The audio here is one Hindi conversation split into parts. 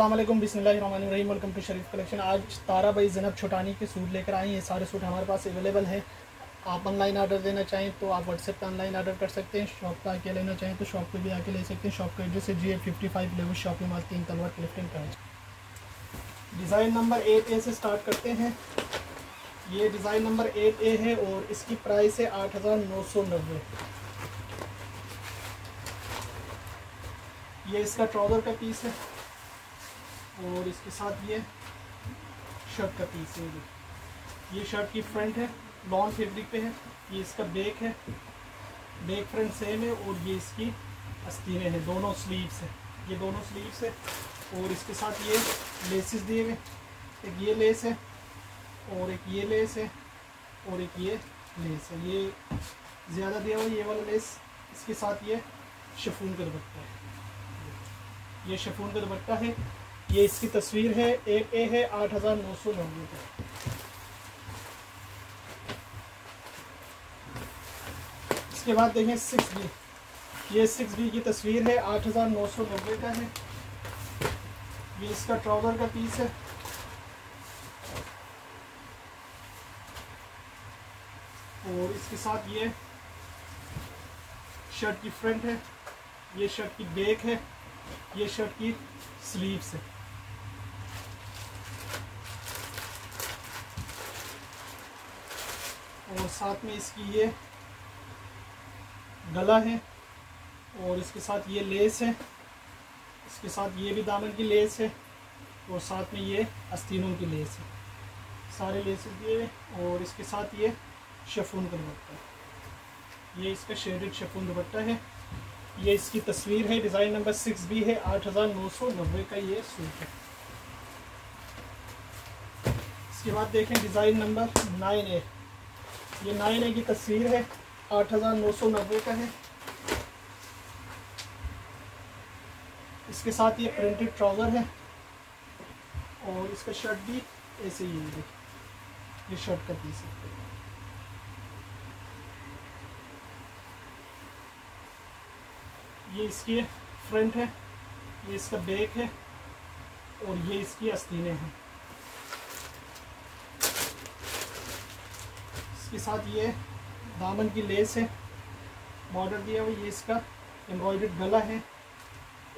अल्लाम बिस्मिल्लाहिर्रहमानिर्रहीम, वेलकम टू शरीफ कलेक्शन। आज तारा भाई जनब छोटानी के सूट लेकर आए ये सारे सूट हमारे पास अवेलेबल हैं। आप ऑनलाइन ऑर्डर देना चाहें तो आप व्हाट्सएप पर ऑनलाइन ऑर्डर कर सकते हैं। शॉप पर आके लेना चाहें तो शॉप पे भी आके ले सकते हैं। शॉप का एड्रेस है G A fifty five level shopping mall तीन तलवार क्लिफ्टिंग price design number eight A से स्टार्ट करते हैं। ये डिज़ाइन नंबर एट ए है और इसकी प्राइस है आठ हज़ार नौ सौ नब्बे। ये इसका ट्राउज़र का पीस है। और इसके साथ ये शर्ट का पीस है ये। शर्ट की फ्रंट है लॉन्ग फैब्रिक पे है, ये इसका बैक है। बैक फ्रंट सेम है और ये इसकी अस्तीने हैं, दोनों स्लीव्स है। ये दोनों स्लीव्स है और इसके साथ ये लेसेस दिए हुए एक ये लेस है और एक ये लेस है और एक ये लेस है। ये ज़्यादा दिया हुआ ये वाला लेस इसके साथ ये शफून का दुपट्टा है। ये शफून का दुपट्टा है ये इसकी तस्वीर है, एक ए है, आठ हज़ार नौ सौ नब्बे का। इसके बाद देखें सिक्स बी ये सिक्स बी की तस्वीर है, आठ हज़ार नौ सौ नब्बे का है। ये इसका ट्राउज़र का पीस है। और इसके साथ ये शर्ट की फ्रंट है, ये शर्ट की बैक है, ये शर्ट की स्लीव्स है। और साथ में इसकी ये गला है और इसके साथ ये लेस है। इसके साथ ये भी दामन की लेस है और साथ में ये अस्तीनों की लेस है। सारे लेसेस दिए और इसके साथ ये शफून का दुपट्टा। ये इसका शेडेड शफून दुपट्टा है। ये इसकी तस्वीर है, डिज़ाइन नंबर सिक्स भी है, आठ हज़ार नौ सौ नब्बे का ये सूट है। इसके बाद देखें डिज़ाइन नंबर नाइन ए। ये नाइन की तस्वीर है, आठ हज़ार नौ सौ नब्बे का है। इसके साथ ये प्रिंटेड ट्राउज़र है और इसका शर्ट भी ऐसे ही है। ये शर्ट का पीस है। ये इसकी फ्रंट है, ये इसका बैक है और ये इसकी अस्तीने हैं। इसके साथ ये दामन की लेस है। बॉर्डर दिया हुआ ये इसका। एम्ब्रॉयडर्ड गला है।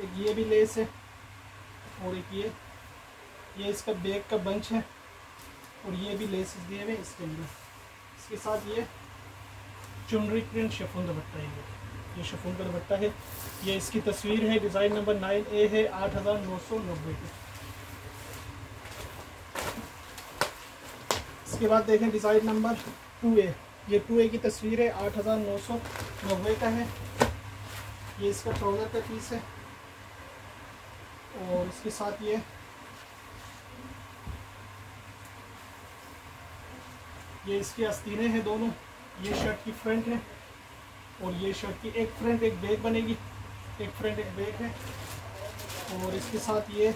एक ये भी लेस है और एक ये। ये इसका बैक का बंच है और ये भी लेस दिए हुए इसके अंदर। इसके साथ ये चुनरी प्रिंट शफून दुपट्टा है ये। ये शफून का दुपट्टा है। ये इसकी तस्वीर है। डिज़ाइन नंबर नाइन ए है, आठ हज़ार नौ सौ नब्बे की। इसके बाद देखें डिज़ाइन नंबर टू ए, ये टू ए की तस्वीर है, आठ हज़ार नौ सौ नब्बे का है। ये इसका ट्राउज़र का पीस है। और इसके साथ ये ये इसकी आस्तीनें हैं दोनों। ये शर्ट की फ्रंट है और ये शर्ट की एक फ्रंट एक बैग बनेगी। एक फ्रंट एक बैग है। और इसके साथ ये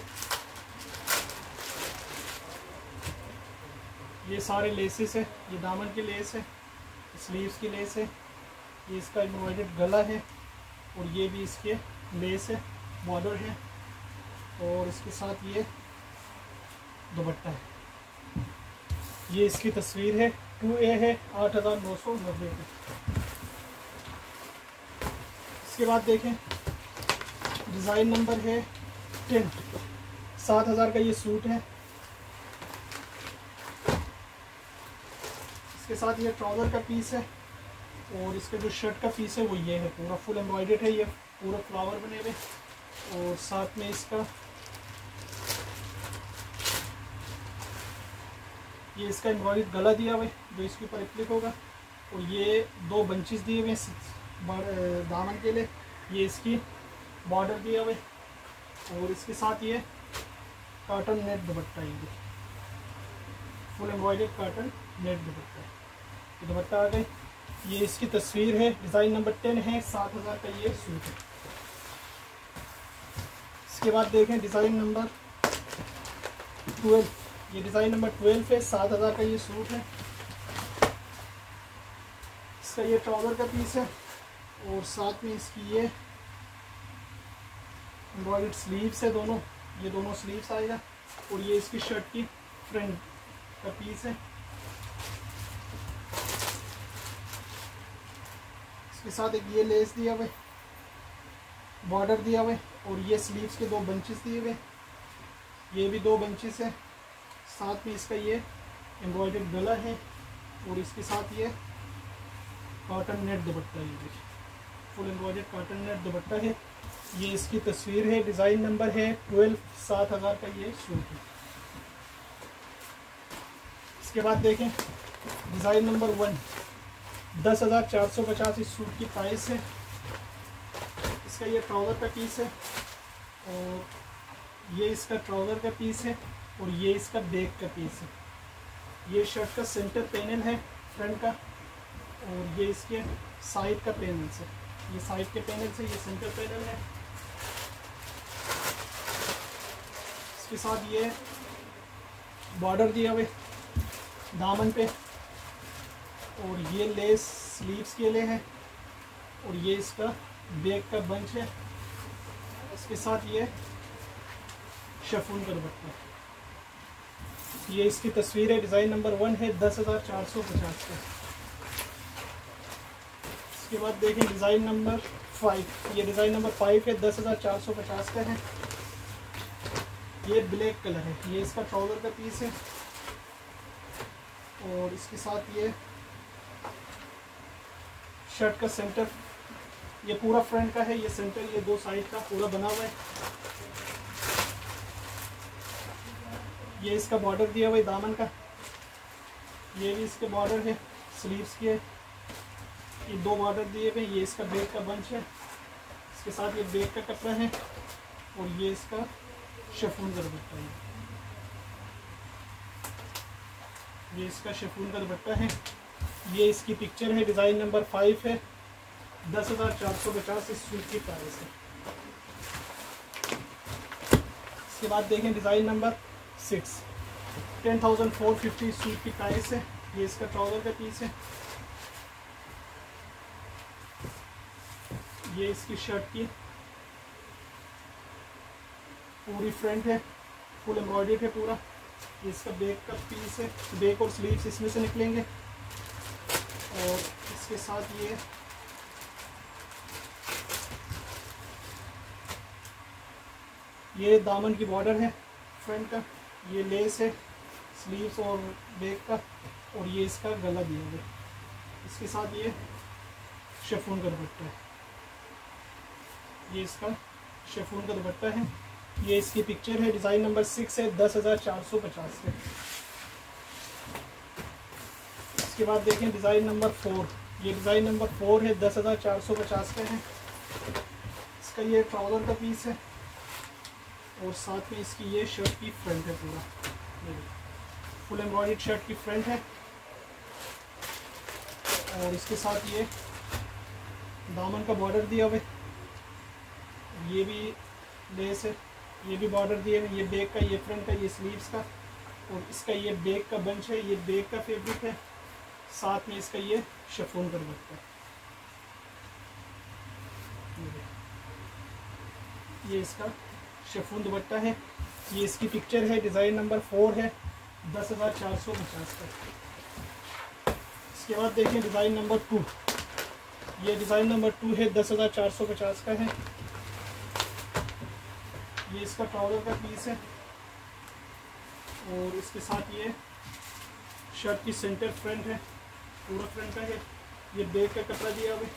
ये सारे लेसेस है, ये दामन की लेस है स्लीव्स की लेस है, ये इसका एम्ब्रॉयडर्ड गला है और ये भी इसके लेस है बॉर्डर है और इसके साथ ये दुपट्टा है। ये इसकी तस्वीर है टू ए है, आठ हज़ार नौ सौ नब्बे की। इसके बाद देखें डिज़ाइन नंबर है टेन सात हज़ार का ये सूट है इसके साथ ये ट्राउज़र का पीस है और इसका जो शर्ट का पीस है वो ये है, पूरा फुल एम्ब्रॉयडेड है ये, पूरा फ्लावर बने हुए। और साथ में इसका ये इसका एम्ब्रॉयड गला दिया हुआ है, जो इसके ऊपर एप्लिक होगा। और ये दो बंचेस दिए हुए हैं दामन के लिए। ये इसकी बॉर्डर दिया हुआ है। और इसके साथ ये काटन नेट दुपट्टा ये full embroidered cotton net dupatta ये दुपट्टा आ गई ये इसकी तस्वीर है, डिज़ाइन नंबर टेन है, सात हज़ार का ये सूट है। इसके बाद देखें, डिज़ाइन नंबर ट्वेल्व। ये डिज़ाइन नंबर ट्वेल्व है, सात हज़ार का ये सूट है। इसका ये ट्राउज़र का पीस है, और साथ में इसकी ये एम्ब्रॉयड स्लीव्स है दोनों। ये दोनों स्लीव्स आएगा, और ये इसकी शर्ट की फ्रंट। का पीस है। इसके साथ एक ये लेस दिया हुआ बॉर्डर दिया हुआ और ये स्लीव्स के दो बंचेस दिए हुए ये भी दो बंचेस है। साथ में इसका ये एम्ब्रॉयडर्ड गला है, और इसके साथ ये कॉटन नेट दुपट्टा ये full embroidered cotton net dupatta है। ये इसकी तस्वीर है डिज़ाइन नंबर है ट्वेल्व सात हज़ार का ये शूट है। इसके बाद देखें डिज़ाइन नंबर वन दस हज़ार चार सौ पचास इस सूट की प्राइस है। इसका ये ट्राउज़र का पीस है और ये इसका ट्राउज़र का पीस है और ये इसका बैक का पीस है। ये शर्ट का सेंटर पैनल है फ्रंट का और ये इसके साइड का पैनल से ये साइड के पैनल से ये सेंटर पैनल है। इसके साथ ये बॉर्डर दिया हुए दामन पे। और ये लेस स्लीव्स के लिए है। और ये इसका बैक का बंच है। इसके साथ ये शफून का दुपट्टा। है ये इसकी तस्वीर है। डिज़ाइन नंबर वन है दस हज़ार चार सौ पचास का। इसके बाद देखें डिज़ाइन नंबर फाइव। ये डिज़ाइन नंबर फाइव है, दस हज़ार चार सौ पचास का है। ये ब्लैक कलर है। ये इसका ट्राउज़र का पीस है। और इसके साथ ये शर्ट का सेंटर ये पूरा फ्रंट का है, ये सेंटर ये दो साइड का पूरा बना हुआ है। ये इसका बॉर्डर दिया हुआ है दामन का। ये भी इसके बॉर्डर है स्लीव्स के। ये दो बॉर्डर दिए हुए ये इसका बैग का बंच है। इसके साथ ये बैग का कपड़ा है और ये इसका शफून का दुपट्टा है। ये इसका शफून का दुपट्टा है। ये इसकी पिक्चर है डिज़ाइन नंबर फाइव है। दस हज़ार चार सौ पचास इस सूट की प्राइस है। इसके बाद देखें design number six ten thousand four fifty इस सूट की प्राइस है। ये इसका ट्राउज़र का पीस है। ये इसकी शर्ट की पूरी फ्रंट है। फुल एम्ब्रॉयडरी है पूरा। इसका बैक का पीस है बैक और स्लीव्स इसमें से निकलेंगे। और इसके साथ ये ये दामन की बॉर्डर है फ्रंट का। ये लेस है स्लीव्स और बैक का। और ये इसका गला दिया हुआ इसके साथ ये शेफून का दुपट्टा है। ये इसका शेफून का दुपट्टा है। ये इसकी पिक्चर है डिज़ाइन नंबर सिक्स है, दस हज़ार चार सौ पचास के इसके बाद देखें डिज़ाइन नंबर फोर ये डिज़ाइन नंबर फोर है, दस हज़ार चार सौ पचास का है। इसका ये ट्राउज़र का पीस है, और साथ में इसकी ये शर्ट की फ्रंट है पूरा। फुल एम्ब्रॉयड शर्ट की फ्रंट है। और इसके साथ ये दामन का बॉर्डर दिया हुआ ये भी लेस है। ये भी बॉर्डर दिए ये बैक का, ये फ्रंट का, ये स्लीव्स का, और इसका ये बैग का बंच है, ये बैग का फैब्रिक है। साथ में इसका ये शफोन कर दुपट्टा है। ये इसका शेफून दुपट्टा है। ये इसकी पिक्चर है डिज़ाइन नंबर फोर है, दस हज़ार चार सौ पचास का। इसके बाद देखें डिज़ाइन नंबर टू ये डिज़ाइन नंबर टू है, दस हज़ार चार सौ पचास का है। ये इसका ट्राउज़र का पीस है। और इसके साथ ये शर्ट की सेंटर फ्रंट है। पूरा फ्रंट का है। ये बैक का कपड़ा दिया हुआ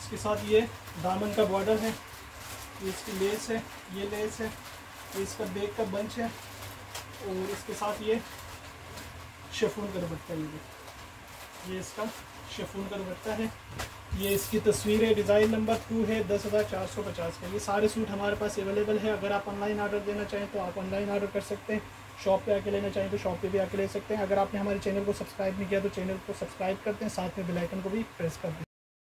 इसके साथ ये दामन का बॉर्डर है। ये इसकी लेस है। ये लेस है। ये इसका बैग का बंच है। और इसके साथ ये शेफून का दुपट्टा ये ये इसका शेफून का दुपट्टा है। ये इसकी तस्वीर है डिज़ाइन नंबर टू है, दस हज़ार चार सौ पचास का। ये सारे सूट हमारे पास अवेलेबल है। अगर आप ऑनलाइन ऑर्डर देना चाहें तो आप ऑनलाइन ऑर्डर कर सकते हैं। शॉप पे आके लेना चाहें तो शॉप पे भी आके ले सकते हैं। अगर आपने हमारे चैनल को सब्सक्राइब नहीं किया तो चैनल को सब्सक्राइब करते हैं साथ में बेलाइकन को भी प्रेस कर दें।